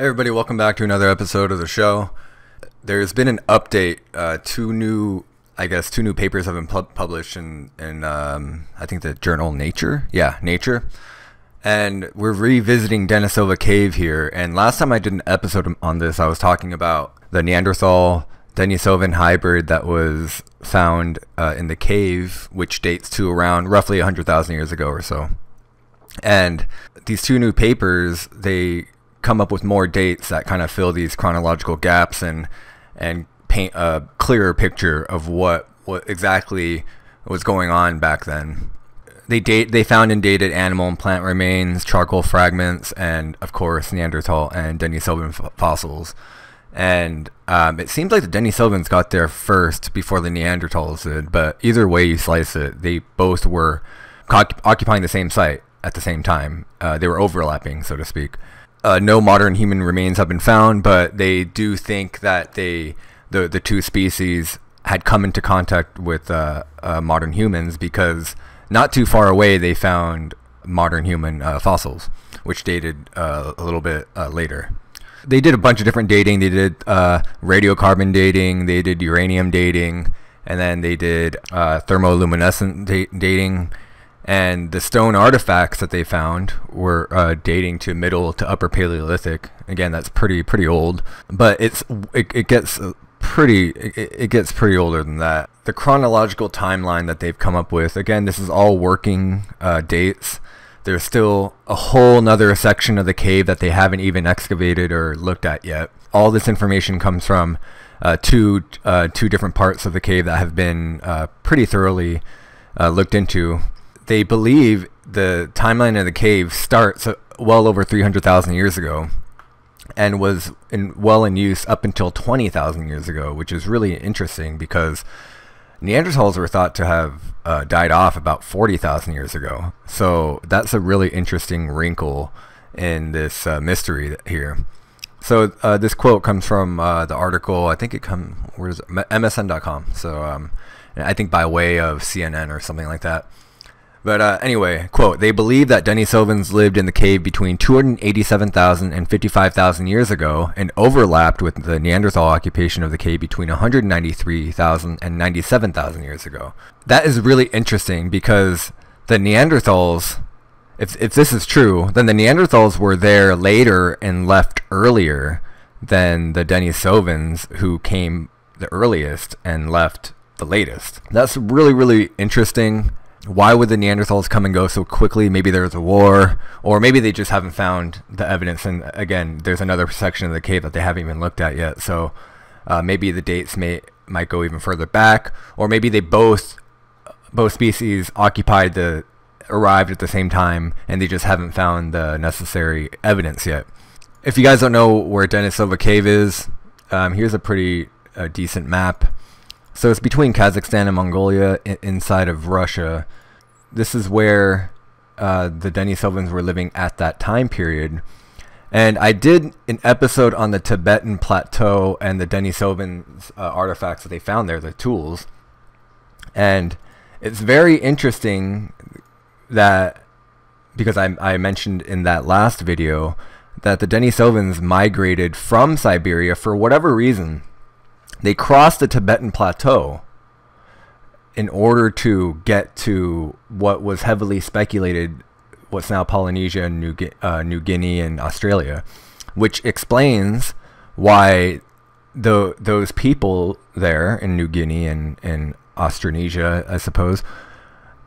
Everybody, welcome back to another episode of the show. There's been an update. Uh, two new, I guess, two new papers have been pu- published in, in um, I think the journal Nature. Yeah, Nature. And we're revisiting Denisova Cave here. And last time I did an episode on this, I was talking about the Neanderthal Denisovan hybrid that was found uh, in the cave, which dates to around roughly 100,000 years ago or so. And these two new papers, they come up with more dates that kind of fill these chronological gaps and and paint a clearer picture of what what exactly was going on back then. They date they found and dated animal and plant remains, charcoal fragments, and of course Neanderthal and Denisovan fossils. And um, it seems like the Denisovans got there first before the Neanderthals did. But either way you slice it, they both were occupying the same site at the same time. Uh, they were overlapping, so to speak uh, no modern human remains have been found, but they do think that they the the two species had come into contact with uh, uh, modern humans because not too far away they found modern human uh, fossils, which dated uh, a little bit uh, later. They did a bunch of different dating. They did radiocarbon dating. They did uranium dating, and then they did thermoluminescent da dating and the stone artifacts that they found were uh, dating to middle to upper Paleolithic. Again, that's pretty pretty old, but it's it, it gets pretty it, it gets pretty older than that. The chronological timeline that they've come up with, again, this is all working uh, dates. There's still a whole nother section of the cave that they haven't even excavated or looked at yet. All this information comes from uh, two uh, two different parts of the cave that have been uh, pretty thoroughly uh, looked into they believe the timeline of the cave starts well over 300,000 years ago and was in, well in use up until 20,000 years ago, which is really interesting because Neanderthals were thought to have uh, died off about 40,000 years ago. So that's a really interesting wrinkle in this uh, mystery here. So uh, this quote comes from uh, the article. I think it comes where is it? MSN.com. So um, I think by way of CNN or something like that. But uh, anyway, quote, they believe that Denisovans lived in the cave between 287,000 and 55,000 years ago and overlapped with the Neanderthal occupation of the cave between 193,000 and 97,000 years ago. That is really interesting because the Neanderthals, if, if this is true, then the Neanderthals were there later and left earlier than the Denisovans who came the earliest and left the latest. That's really, really interesting why would the Neanderthals come and go so quickly? Maybe there was a war, or maybe they just haven't found the evidence. And again, there's another section of the cave that they haven't even looked at yet. So uh, maybe the dates may might go even further back, or maybe they both both species occupied the arrived at the same time, and they just haven't found the necessary evidence yet. If you guys don't know where Denisova Cave is, um, here's a pretty uh, decent map. So it's between Kazakhstan and Mongolia inside of Russia. This is where uh, the Denisovans were living at that time period. And I did an episode on the Tibetan Plateau and the Denisovans uh, artifacts that they found there, the tools. And it's very interesting that, because I, I mentioned in that last video, that the Denisovans migrated from Siberia for whatever reason they crossed the Tibetan Plateau in order to get to what was heavily speculated, what's now Polynesia and New, uh, New Guinea and Australia, which explains why the those people there in New Guinea and, and Australasia, I suppose,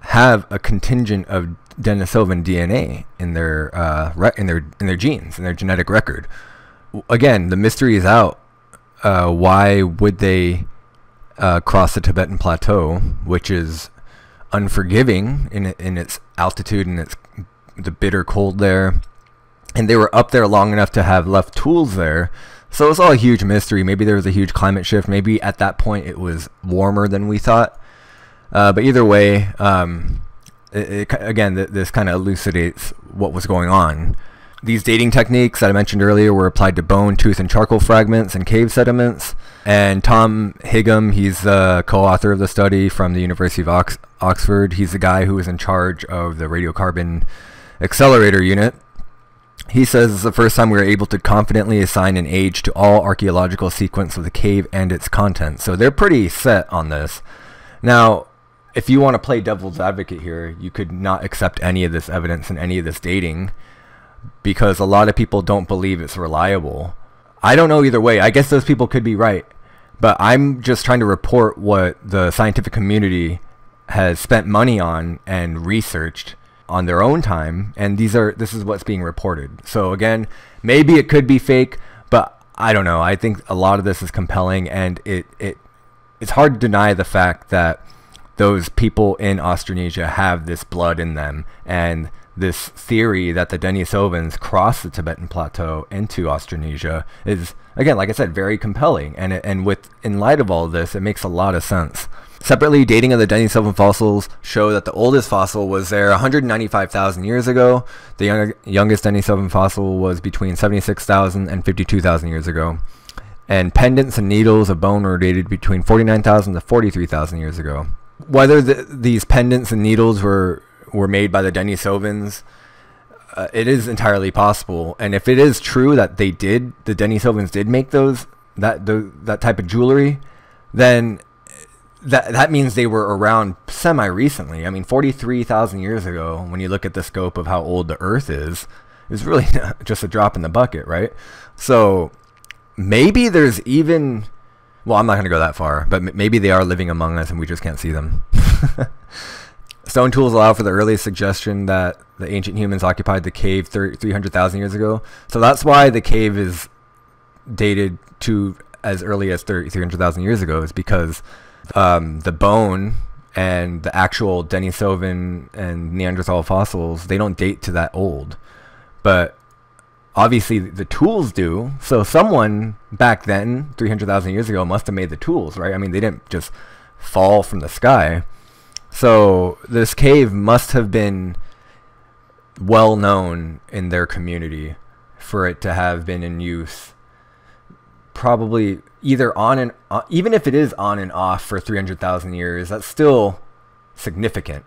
have a contingent of Denisovan DNA in their uh, in their in their genes in their genetic record. Again, the mystery is out uh, why would they uh, cross the Tibetan Plateau, which is unforgiving in in its altitude and its the bitter cold there, and they were up there long enough to have left tools there. So it's all a huge mystery. Maybe there was a huge climate shift. Maybe at that point it was warmer than we thought. Uh, but either way, um, it, it, again, th this kind of elucidates what was going on. These dating techniques that I mentioned earlier were applied to bone, tooth, and charcoal fragments and cave sediments. And Tom Higham, he's the co-author of the study from the University of Ox Oxford. He's the guy who was in charge of the radiocarbon accelerator unit. He says it's the first time we were able to confidently assign an age to all archaeological sequence of the cave and its contents. So they're pretty set on this. Now, if you want to play devil's advocate here, you could not accept any of this evidence and any of this dating because a lot of people don't believe it's reliable. I don't know either way. I guess those people could be right. But I'm just trying to report what the scientific community has spent money on and researched on their own time and these are this is what's being reported. So again, maybe it could be fake, but I don't know. I think a lot of this is compelling and it it it's hard to deny the fact that those people in Austronesia have this blood in them and this theory that the Denisovans crossed the Tibetan plateau into Austronesia is again like I said very compelling and and with in light of all of this it makes a lot of sense. Separately, dating of the Denisovan fossils show that the oldest fossil was there 195,000 years ago. The young, youngest Denisovan fossil was between 76,000 and 52,000 years ago. And pendants and needles of bone were dated between 49,000 to 43,000 years ago. Whether the, these pendants and needles were, were made by the Denisovans, uh, it is entirely possible. And if it is true that they did, the Denisovans did make those, that, the, that type of jewelry, then that that means they were around semi recently. I mean, 43,000 years ago, when you look at the scope of how old the Earth is, is really just a drop in the bucket, right? So maybe there's even, well, I'm not going to go that far, but maybe they are living among us and we just can't see them. Stone tools allow for the earliest suggestion that the ancient humans occupied the cave 300,000 years ago. So that's why the cave is dated to as early as 300,000 years ago, is because um, the bone and the actual Denisovan and Neanderthal fossils, they don't date to that old. But obviously the tools do. So someone back then, 300,000 years ago, must have made the tools, right? I mean, they didn't just fall from the sky. So this cave must have been well known in their community for it to have been in use probably either on and even if it is on and off for 300,000 years, that's still significant.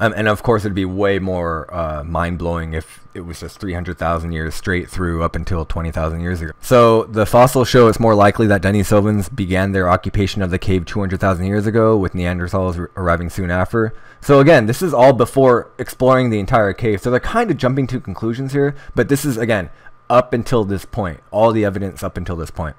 Um, and of course, it'd be way more uh, mind blowing if it was just 300,000 years straight through up until 20,000 years ago. So the fossils show it's more likely that Denisovans began their occupation of the cave 200,000 years ago, with Neanderthals arriving soon after. So again, this is all before exploring the entire cave. So they're kind of jumping to conclusions here, but this is again up until this point, all the evidence up until this point.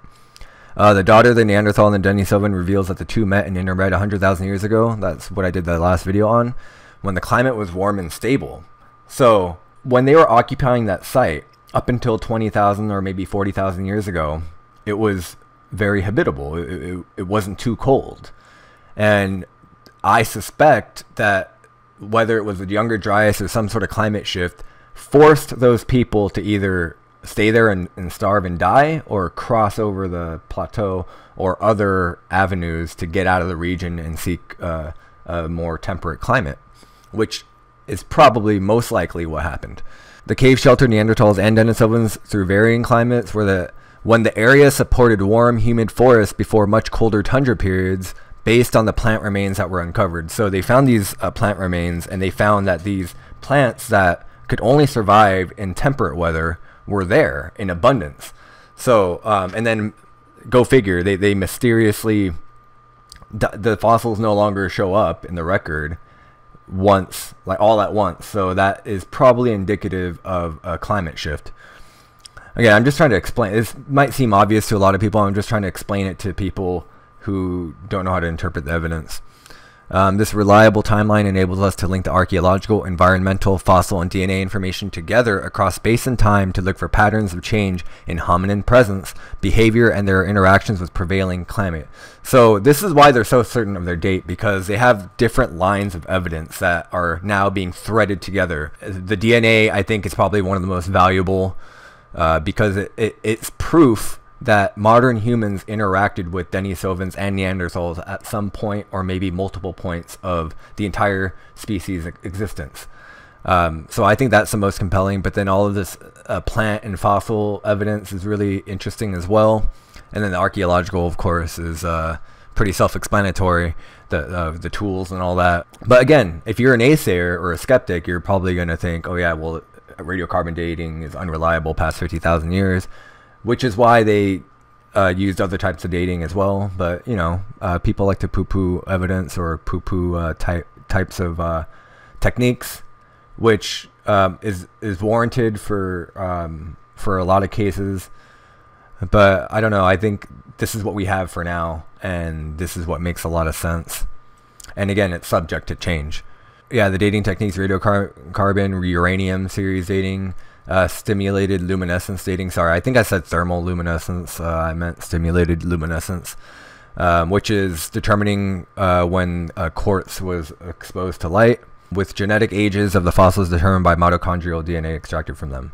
Uh, the daughter of the Neanderthal and the Denisovan reveals that the two met and interbred 100,000 years ago. That's what I did the last video on, when the climate was warm and stable. So when they were occupying that site, up until 20,000 or maybe 40,000 years ago, it was very habitable. It, it, it wasn't too cold. And I suspect that whether it was the younger Dryas or some sort of climate shift, forced those people to either stay there and, and starve and die or cross over the plateau or other avenues to get out of the region and seek uh, a more temperate climate, which is probably most likely what happened. The cave sheltered Neanderthals and Denisovans through varying climates where the when the area supported warm, humid forests before much colder tundra periods based on the plant remains that were uncovered. So they found these uh, plant remains and they found that these plants that could only survive in temperate weather were there in abundance. So, um, and then go figure, they, they mysteriously, the fossils no longer show up in the record once, like all at once. So that is probably indicative of a climate shift. Again, I'm just trying to explain. This might seem obvious to a lot of people. I'm just trying to explain it to people who don't know how to interpret the evidence. Um, this reliable timeline enables us to link the archaeological, environmental, fossil, and DNA information together across space and time to look for patterns of change in hominin presence, behavior, and their interactions with prevailing climate. So this is why they're so certain of their date, because they have different lines of evidence that are now being threaded together. The DNA, I think, is probably one of the most valuable uh, because it, it, it's proof that modern humans interacted with Denisovans and Neanderthals at some point or maybe multiple points of the entire species existence. Um, so I think that's the most compelling, but then all of this uh, plant and fossil evidence is really interesting as well. And then the archaeological, of course, is uh, pretty self-explanatory, the, uh, the tools and all that. But again, if you're an naysayer or a skeptic, you're probably going to think, oh yeah, well, radiocarbon dating is unreliable past 50,000 years, which is why they uh, used other types of dating as well. But, you know, uh, people like to poo poo evidence or poo poo uh, type, types of uh, techniques, which um, is, is warranted for, um, for a lot of cases. But I don't know. I think this is what we have for now, and this is what makes a lot of sense. And again, it's subject to change. Yeah, the dating techniques, radiocarbon, uranium series dating, uh, stimulated luminescence dating. Sorry, I think I said thermal luminescence. Uh, I meant stimulated luminescence, um, which is determining uh, when quartz was exposed to light, with genetic ages of the fossils determined by mitochondrial DNA extracted from them.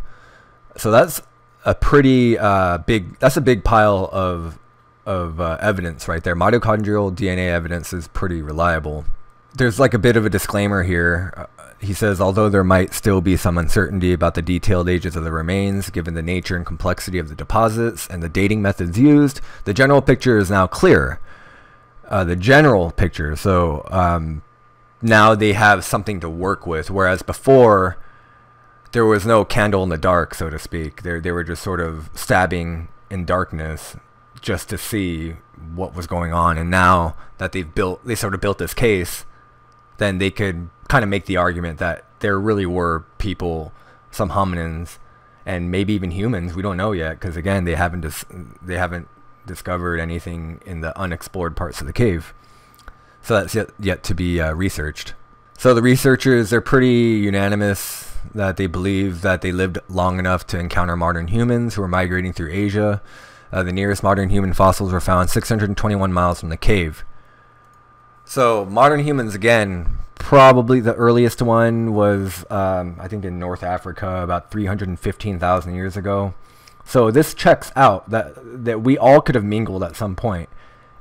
So that's a pretty uh, big. That's a big pile of of uh, evidence right there. Mitochondrial DNA evidence is pretty reliable. There's like a bit of a disclaimer here. He says, although there might still be some uncertainty about the detailed ages of the remains, given the nature and complexity of the deposits and the dating methods used, the general picture is now clear. Uh, the general picture. So um, now they have something to work with, whereas before there was no candle in the dark, so to speak. They they were just sort of stabbing in darkness just to see what was going on. And now that they've built, they sort of built this case, then they could kind of make the argument that there really were people, some hominins, and maybe even humans. We don't know yet because again, they haven't dis- they haven't discovered anything in the unexplored parts of the cave. So that's yet yet to be uh, researched. So the researchers are pretty unanimous that they believe that they lived long enough to encounter modern humans who were migrating through Asia uh, the nearest modern human fossils were found 621 miles from the cave. So modern humans again, probably the earliest one was um, I think in North Africa about 315,000 years ago. So this checks out that that we all could have mingled at some point.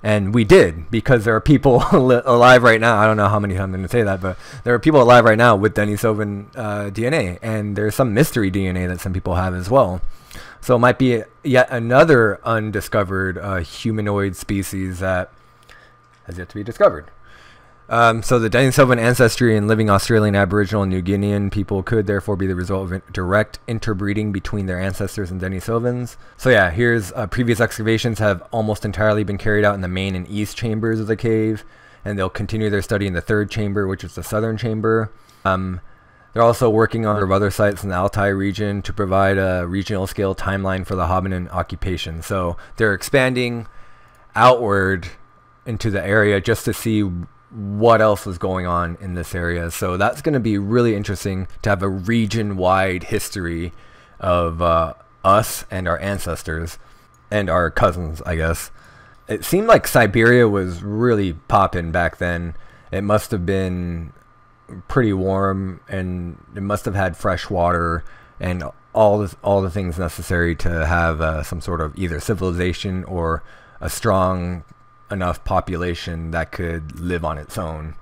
And we did because there are people alive right now. I don't know how many times I'm going to say that, but there are people alive right now with Denisovan uh, DNA, and there's some mystery DNA that some people have as well. So it might be yet another undiscovered uh, humanoid species that has yet to be discovered. Um, so the Denisovan ancestry in living Australian Aboriginal and New Guinean people could therefore be the result of direct interbreeding between their ancestors and Denisovans. So yeah, here's uh, previous excavations have almost entirely been carried out in the main and east chambers of the cave, and they'll continue their study in the third chamber, which is the southern chamber. Um, they're also working on other sites in the Altai region to provide a regional scale timeline for the hominin occupation. So they're expanding outward into the area just to see what else is going on in this area. So that's going to be really interesting to have a region-wide history of uh, us and our ancestors and our cousins, I guess. It seemed like Siberia was really popping back then. It must have been pretty warm, and it must have had fresh water and all the all the things necessary to have uh, some sort of either civilization or a strong enough population that could live on its own.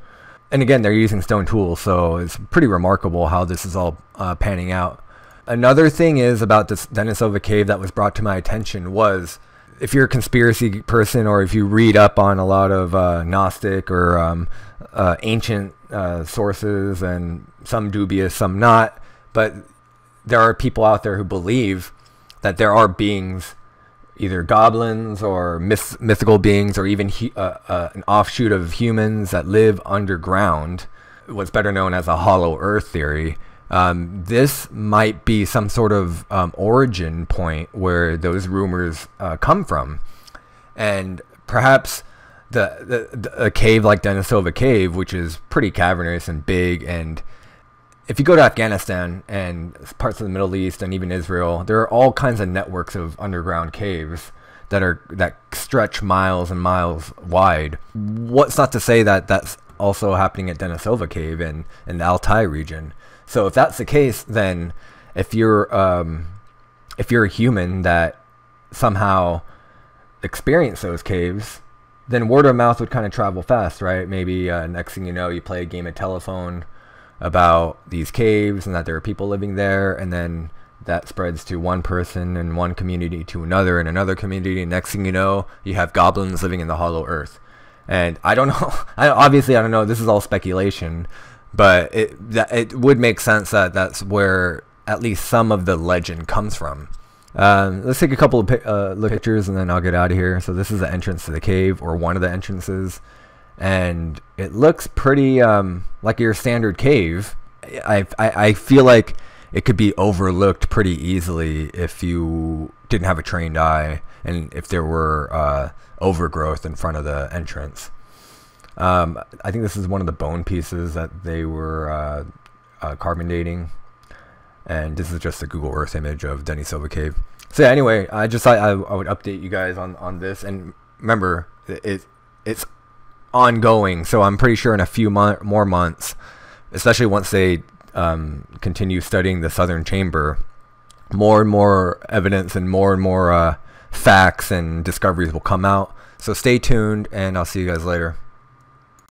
And again, they're using stone tools, so it's pretty remarkable how this is all uh, panning out. Another thing is about this Denisova cave that was brought to my attention was if you're a conspiracy person or if you read up on a lot of uh, Gnostic or um, uh, ancient uh, sources and some dubious, some not, but there are people out there who believe that there are beings, either goblins or myth- mythical beings, or even he- uh, uh, an offshoot of humans that live underground. What's better known as a hollow earth theory. Um, this might be some sort of um, origin point where those rumors uh, come from, and perhaps the, the, the a cave like Denisova Cave, which is pretty cavernous and big, and if you go to Afghanistan and parts of the Middle East and even Israel, there are all kinds of networks of underground caves that are that stretch miles and miles wide. What's not to say that that's also happening at Denisova Cave in in the Altai region. So if that's the case, then if you're um, if you're a human that somehow experienced those caves, then word of mouth would kind of travel fast, right? Maybe uh, next thing you know, you play a game of telephone about these caves and that there are people living there, and then that spreads to one person and one community to another and another community. And next thing you know, you have goblins living in the Hollow Earth. And I don't know. I, obviously, I don't know. This is all speculation, but it that it would make sense that that's where at least some of the legend comes from. Um, let's take a couple of uh, pictures and then I'll get out of here. So this is the entrance to the cave, or one of the entrances, and it looks pretty um, like your standard cave. I, I, I feel like it could be overlooked pretty easily if you didn't have a trained eye and if there were uh, overgrowth in front of the entrance. Um, I think this is one of the bone pieces that they were uh, uh, carbon dating, and this is just a Google Earth image of Denisova Cave. So yeah, anyway, I just thought I, I would update you guys on, on this, and remember, it, it's ongoing, so I'm pretty sure in a few mo- more months, especially once they um, continue studying the southern chamber, more and more evidence and more and more uh, facts and discoveries will come out. So stay tuned, and I'll see you guys later.